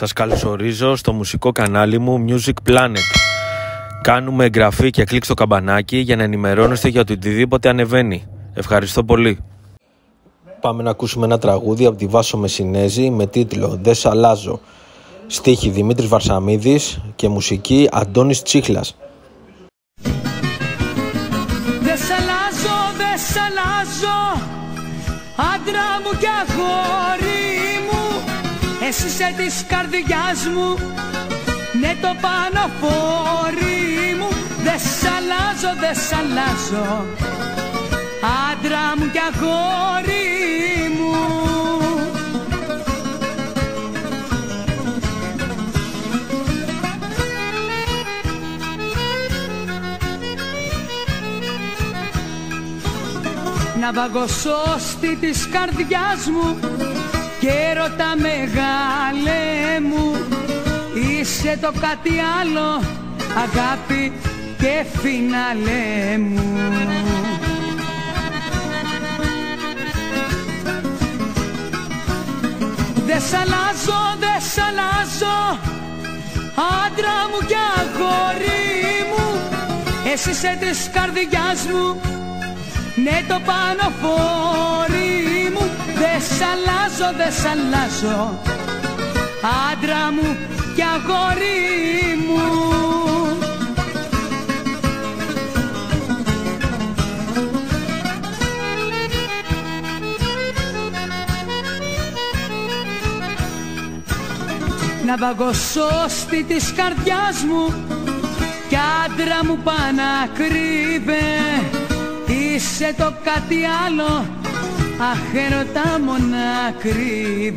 Σας καλωσορίζω στο μουσικό κανάλι μου Music Planet. Κάνουμε εγγραφή και κλικ στο καμπανάκι για να ενημερώνεστε για οτιδήποτε ανεβαίνει. Ευχαριστώ πολύ. Πάμε να ακούσουμε ένα τραγούδι από τη Βάσο Μεσινέζη με τίτλο «Δεν σ' αλλάζω». Στίχη Δημήτρης Βαρσαμίδης και μουσική Αντώνης Τσίχλας. Δεν σ' αλλάζω, δεν σ' αλλάζω Άντρα μου και αγόρι μου Εσύ είσαι της καρδιάς μου Ναι το πανοφόρι μου. Δεν σ' αλλάζω, δεν σ' αλλάζω Άντρα μου και αγόρι μου. Να βαγοσώστη της καρδιάς μου και έρωτα μεγάλε μου Είσαι το κάτι άλλο αγάπη και φινάλε μου. Δε σ' αλλάζω, δε σ' αλλάζω Άντρα μου και αγόρι μου. Εσύ είσαι της καρδιάς μου ναι το πάνω φόρι μου. Δε σ' αλλάζω, δε σ' αλλάζω Άντρα μου και αγόρι μου. Να βαγοσώστη της καρδιάς μου Κι άντρα μου πανακρύβε. Είσαι το κάτι άλλο Αχ ερωτά μονακρύβε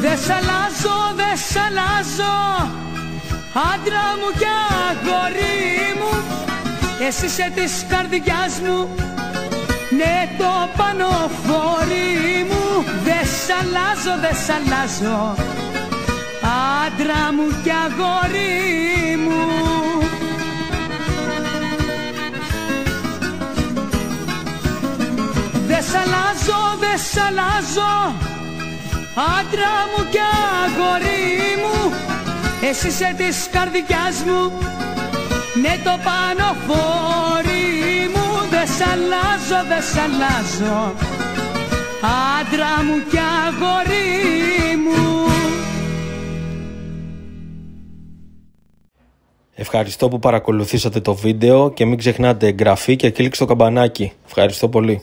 Δε σ' αλλάζω, δε σ' αλλάζω. Άντρα μου κι αγόρι μου Εσύ είσαι της καρδιάς μου. Ναι το πανοφόρι μου. Δε σ' αλλάζω, δε σ' αλλάζω. Άντρα μου και αγόρι μου. Δε σ' αλλάζω, δε σ' αλλάζω άντρα μου και αγόρι μου εσύ είσαι της καρδιάς μου ναι το πάνω φόρι μου Δε σ' αλλάζω, δε σ' αλλάζω άντρα μου και αγόρι μου Ευχαριστώ που παρακολουθήσατε το βίντεο και μην ξεχνάτε εγγραφή και κλικ στο καμπανάκι. Ευχαριστώ πολύ.